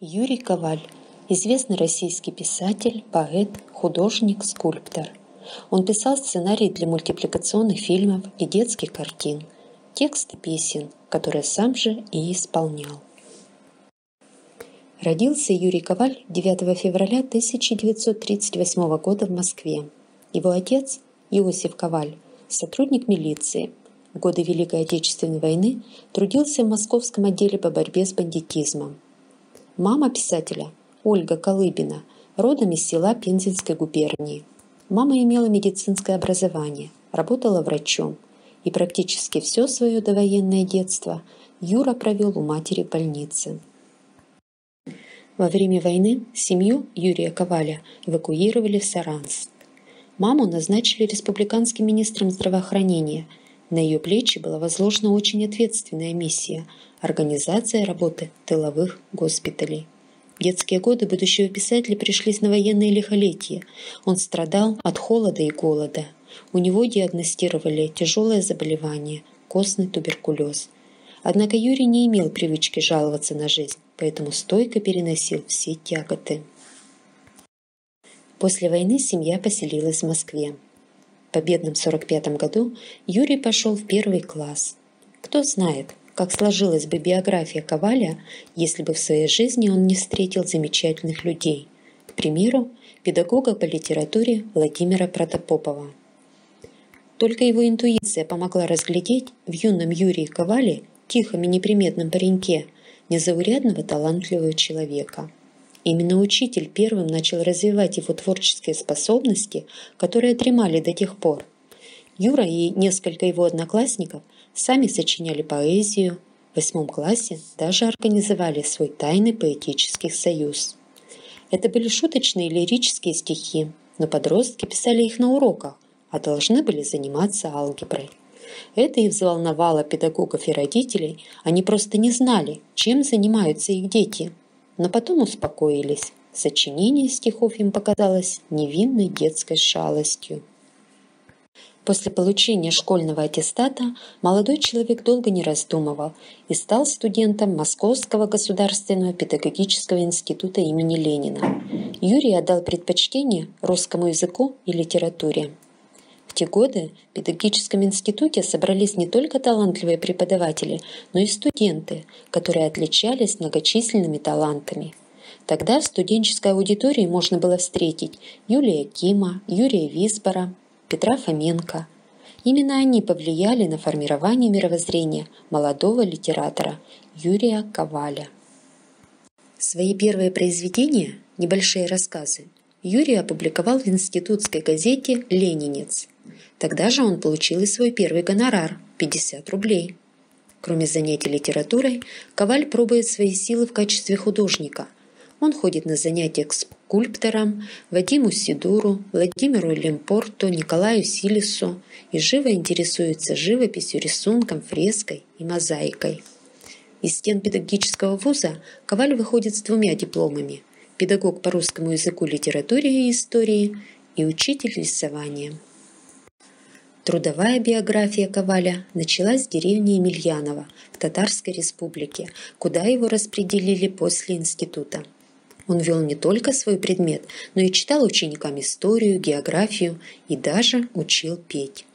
Юрий Коваль – известный российский писатель, поэт, художник, скульптор. Он писал сценарии для мультипликационных фильмов и детских картин, тексты песен, которые сам же и исполнял. Родился Юрий Коваль 9 февраля 1938 года в Москве. Его отец, Иосиф Коваль, сотрудник милиции, в годы Великой Отечественной войны трудился в московском отделе по борьбе с бандитизмом – Мама писателя, Ольга Колыбина, родом из села Пензенской губернии. Мама имела медицинское образование, работала врачом, и практически все свое довоенное детство Юра провел у матери в больнице. Во время войны семью Юрия Коваля эвакуировали в Саранск. Маму назначили республиканским министром здравоохранения. На ее плечи была возложена очень ответственная миссия – Организация работы тыловых госпиталей. Детские годы будущего писателя пришлись на военное лихолетие. Он страдал от холода и голода. У него диагностировали тяжелое заболевание – костный туберкулез. Однако Юрий не имел привычки жаловаться на жизнь, поэтому стойко переносил все тяготы. После войны семья поселилась в Москве. Победном 45 году Юрий пошел в первый класс. Кто знает, как сложилась бы биография Коваля, если бы в своей жизни он не встретил замечательных людей. К примеру, педагога по литературе Владимира Протопопова. Только его интуиция помогла разглядеть в юном Юрии Ковале, тихом и неприметном пареньке, незаурядного талантливого человека. Именно учитель первым начал развивать его творческие способности, которые дремали до тех пор. Юра и несколько его одноклассников – сами сочиняли поэзию, в восьмом классе даже организовали свой тайный поэтический союз. Это были шуточные лирические стихи, но подростки писали их на уроках, а должны были заниматься алгеброй. Это и взволновало педагогов и родителей, они просто не знали, чем занимаются их дети. Но потом успокоились. Сочинение стихов им показалось невинной детской шалостью. После получения школьного аттестата молодой человек долго не раздумывал и стал студентом Московского государственного педагогического института имени Ленина. Юрий отдал предпочтение русскому языку и литературе. Те годы в педагогическом институте собрались не только талантливые преподаватели, но и студенты, которые отличались многочисленными талантами. Тогда в студенческой аудитории можно было встретить Юлия Кима, Юрия Висбора, Петра Фоменко. Именно они повлияли на формирование мировоззрения молодого литератора Юрия Коваля. Свои первые произведения, небольшие рассказы, Юрий опубликовал в институтской газете «Ленинец». Тогда же он получил и свой первый гонорар – 50 рублей. Кроме занятий литературой, Коваль пробует свои силы в качестве художника. Он ходит на занятия к скульпторам Вадиму Сидуру, Владимиру Лемпорту, Николаю Силису и живо интересуется живописью, рисунком, фреской и мозаикой. Из стен педагогического вуза Коваль выходит с двумя дипломами – педагог по русскому языку, литературе и истории и учитель рисования. Трудовая биография Коваля началась в деревне Емельяново в Татарской республике, куда его распределили после института. Он вел не только свой предмет, но и читал ученикам историю, географию и даже учил петь.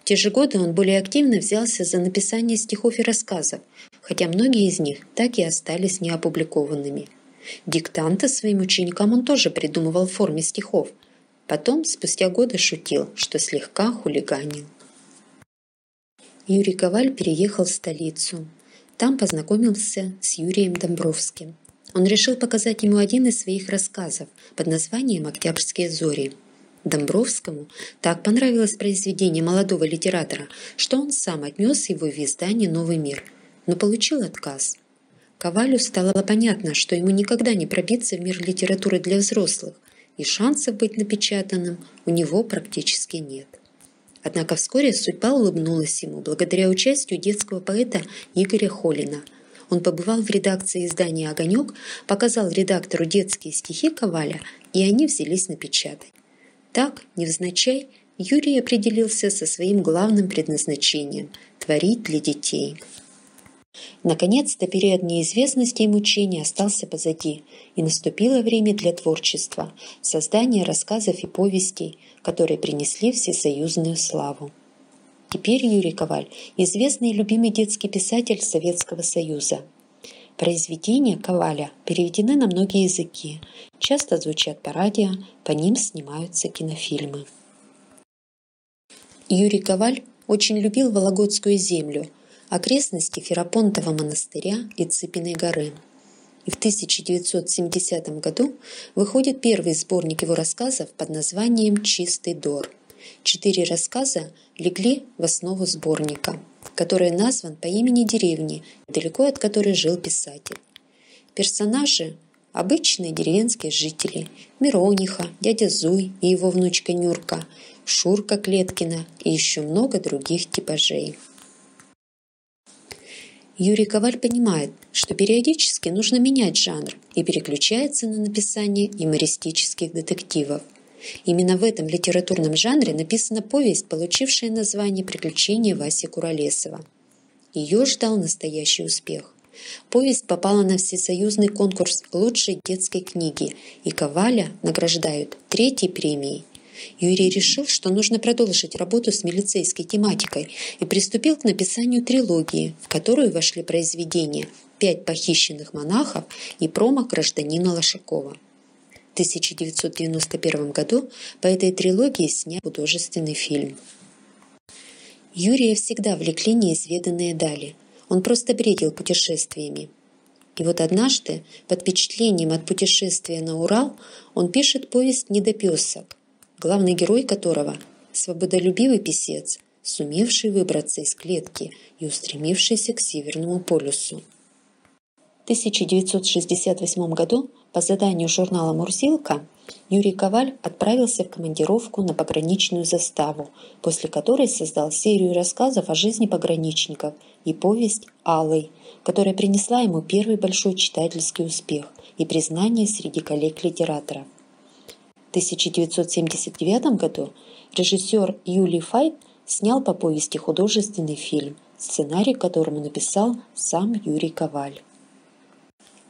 В те же годы он более активно взялся за написание стихов и рассказов, хотя многие из них так и остались неопубликованными. Диктанты своим ученикам он тоже придумывал в форме стихов. Потом, спустя годы, шутил, что слегка хулиганил. Юрий Коваль переехал в столицу. Там познакомился с Юрием Домбровским. Он решил показать ему один из своих рассказов под названием «Октябрьские зори». Домбровскому так понравилось произведение молодого литератора, что он сам отнес его в издание «Новый мир», но получил отказ. Ковалю стало понятно, что ему никогда не пробиться в мир литературы для взрослых, и шансов быть напечатанным у него практически нет. Однако вскоре судьба улыбнулась ему благодаря участию детского поэта Игоря Холина – он побывал в редакции издания «Огонек», показал редактору детские стихи Коваля, и они взялись напечатать. Так, невзначай, Юрий определился со своим главным предназначением – творить для детей. Наконец-то период неизвестности и мучений остался позади, и наступило время для творчества, создания рассказов и повестей, которые принесли всесоюзную славу. Теперь Юрий Коваль – известный и любимый детский писатель Советского Союза. Произведения Коваля переведены на многие языки, часто звучат по радио, по ним снимаются кинофильмы. Юрий Коваль очень любил Вологодскую землю, окрестности Ферапонтова монастыря и Цыпиной горы. И в 1970 году выходит первый сборник его рассказов под названием «Чистый Дор». Четыре рассказа легли в основу сборника, который назван по имени деревни, далеко от которой жил писатель. Персонажи – обычные деревенские жители – Мирониха, дядя Зуй и его внучка Нюрка, Шурка Клеткина и еще много других типажей. Юрий Коваль понимает, что периодически нужно менять жанр и переключается на написание юмористических детективов – Именно в этом литературном жанре написана повесть, получившая название «Приключения Васи Куролесова». Ее ждал настоящий успех. Повесть попала на всесоюзный конкурс лучшей детской книги, и Коваля награждают третьей премией. Юрий решил, что нужно продолжить работу с милицейской тематикой и приступил к написанию трилогии, в которую вошли произведения «Пять похищенных монахов» и «Промах гражданина Лошакова». 1991 году по этой трилогии снят художественный фильм. Юрия всегда влекли неизведанные дали. Он просто бредил путешествиями. И вот однажды, под впечатлением от путешествия на Урал, он пишет повесть «Недопесок», главный герой которого – свободолюбивый писец, сумевший выбраться из клетки и устремившийся к Северному полюсу. В 1968 году по заданию журнала «Мурзилка» Юрий Коваль отправился в командировку на пограничную заставу, после которой создал серию рассказов о жизни пограничников и повесть «Алый», которая принесла ему первый большой читательский успех и признание среди коллег-литераторов. В 1979 году режиссер Юлий Файт снял по повести художественный фильм, сценарий которому написал сам Юрий Коваль.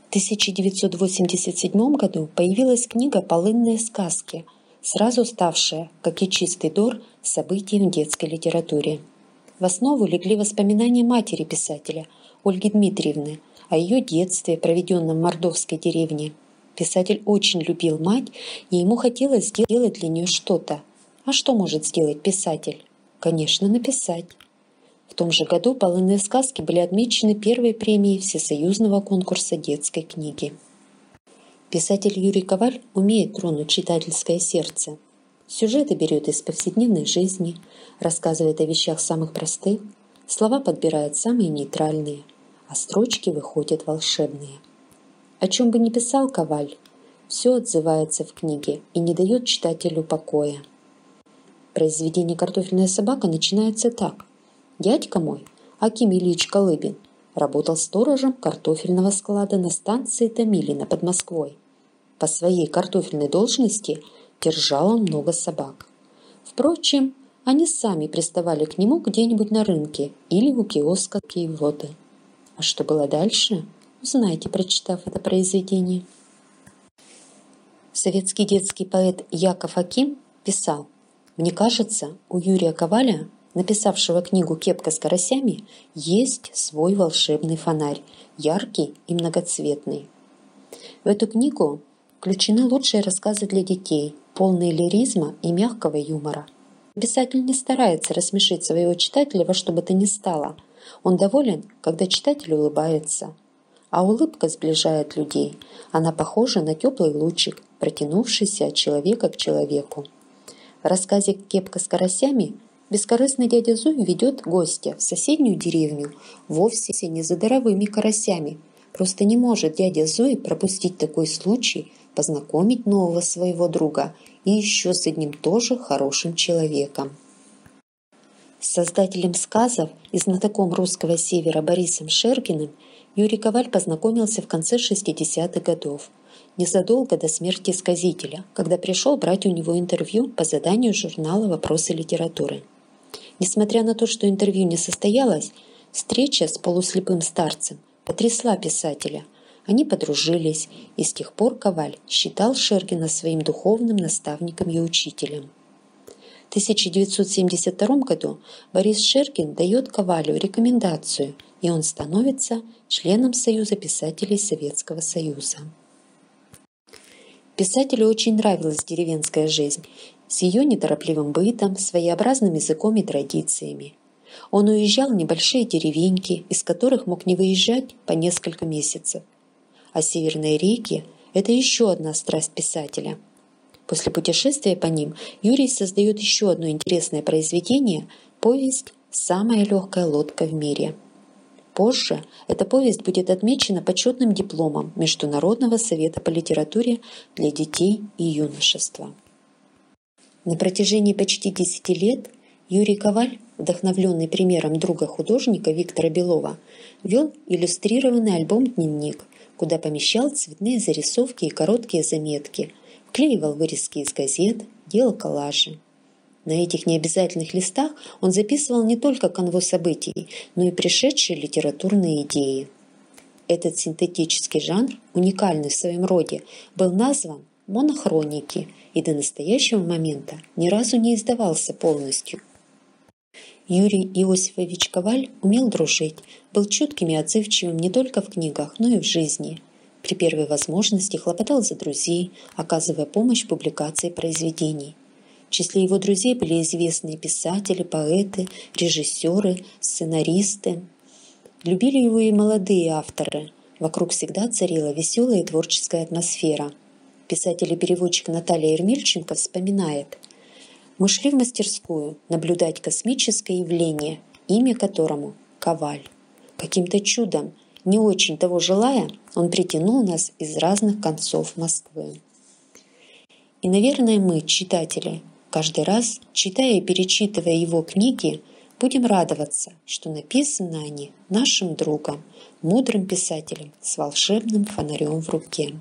1987 году появилась книга «Полынные сказки», сразу ставшая, как и «Чистый Дор», событием в детской литературе. В основу легли воспоминания матери писателя, Ольги Дмитриевны, о ее детстве, проведенном в мордовской деревне. Писатель очень любил мать, и ему хотелось сделать для нее что-то. А что может сделать писатель? Конечно, написать. В том же году полынные сказки были отмечены первой премией Всесоюзного конкурса детской книги. Писатель Юрий Коваль умеет тронуть читательское сердце. Сюжеты берет из повседневной жизни, рассказывает о вещах самых простых, слова подбирает самые нейтральные, а строчки выходят волшебные. О чем бы ни писал Коваль, все отзывается в книге и не дает читателю покоя. Произведение «Картофельная собака» начинается так – Дядька мой, Аким Ильич Колыбин, работал сторожем картофельного склада на станции Томилина под Москвой. По своей картофельной должности держал он много собак. Впрочем, они сами приставали к нему где-нибудь на рынке или у киоска воды. А что было дальше, узнаете, прочитав это произведение. Советский детский поэт Яков Аким писал, «Мне кажется, у Юрия Коваля написавшего книгу «Кепка с карасями», есть свой волшебный фонарь, яркий и многоцветный. В эту книгу включены лучшие рассказы для детей, полные лиризма и мягкого юмора. Писатель не старается рассмешить своего читателя во что бы то ни стало. Он доволен, когда читатель улыбается. А улыбка сближает людей. Она похожа на теплый лучик, протянувшийся от человека к человеку. В рассказе «Кепка с карасями» Бескорыстный дядя Зуй ведет гостя в соседнюю деревню вовсе не за даровыми карасями. Просто не может дядя Зуй пропустить такой случай познакомить нового своего друга и еще с одним тоже хорошим человеком. Создателем сказов и знатоком русского севера Борисом Шергиным Юрий Коваль познакомился в конце 60-х годов, незадолго до смерти сказителя, когда пришел брать у него интервью по заданию журнала «Вопросы литературы». Несмотря на то, что интервью не состоялось, Встреча с полуслепым старцем потрясла писателя. Они подружились, и с тех пор Коваль считал Шергина своим духовным наставником и учителем. В 1972 году Борис Шергин дает Ковалю рекомендацию, и он становится членом Союза писателей Советского Союза. Писателю очень нравилась деревенская жизнь с ее неторопливым бытом, своеобразным языком и традициями. Он уезжал в небольшие деревеньки, из которых мог не выезжать по несколько месяцев. А северные реки – это еще одна страсть писателя. После путешествия по ним Юрий создает еще одно интересное произведение – повесть «Самая легкая лодка в мире». Позже эта повесть будет отмечена почетным дипломом Международного совета по литературе для детей и юношества. На протяжении почти 10 лет Юрий Коваль, вдохновленный примером друга художника Виктора Белова, вел иллюстрированный альбом-дневник, куда помещал цветные зарисовки и короткие заметки, вклеивал вырезки из газет, делал коллажи. На этих необязательных листах он записывал не только канву событий, но и пришедшие литературные идеи. Этот синтетический жанр, уникальный в своем роде, был назван монохроники и до настоящего момента ни разу не издавался полностью. Юрий Иосифович Коваль умел дружить, был чутким и отзывчивым не только в книгах, но и в жизни. При первой возможности хлопотал за друзей, оказывая помощь в публикации произведений. В числе его друзей были известные писатели, поэты, режиссеры, сценаристы. Любили его и молодые авторы. Вокруг всегда царила веселая и творческая атмосфера. Писатель и переводчик Наталья Ермельченко вспоминает. «Мы шли в мастерскую наблюдать космическое явление, имя которому – Коваль. Каким-то чудом, не очень того желая, он притянул нас из разных концов Москвы. И, наверное, мы, читатели, Каждый раз, читая и перечитывая его книги, будем радоваться, что написаны они нашим другом, мудрым писателем с волшебным фонарем в руке.